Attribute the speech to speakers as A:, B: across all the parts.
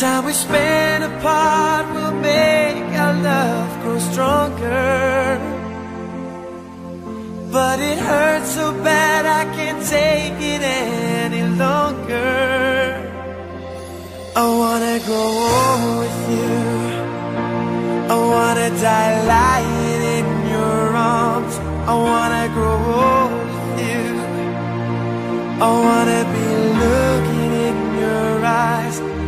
A: time we spend apart will make our love grow stronger. But it hurts so bad I can't take it any longer. I wanna grow old with you. I wanna die lying in your arms. I wanna grow old with you. I wanna be looking in your eyes.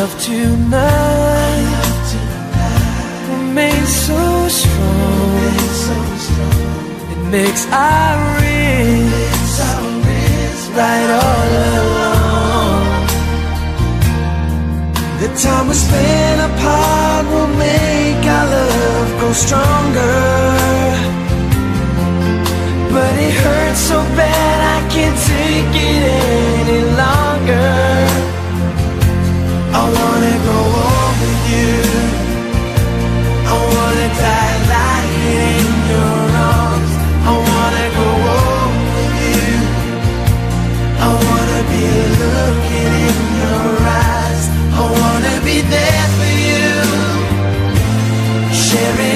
A: love tonight remains so strong. It makes our wrists right all along. The time we spend apart will make our love grow stronger. But it hurts so bad I can't take it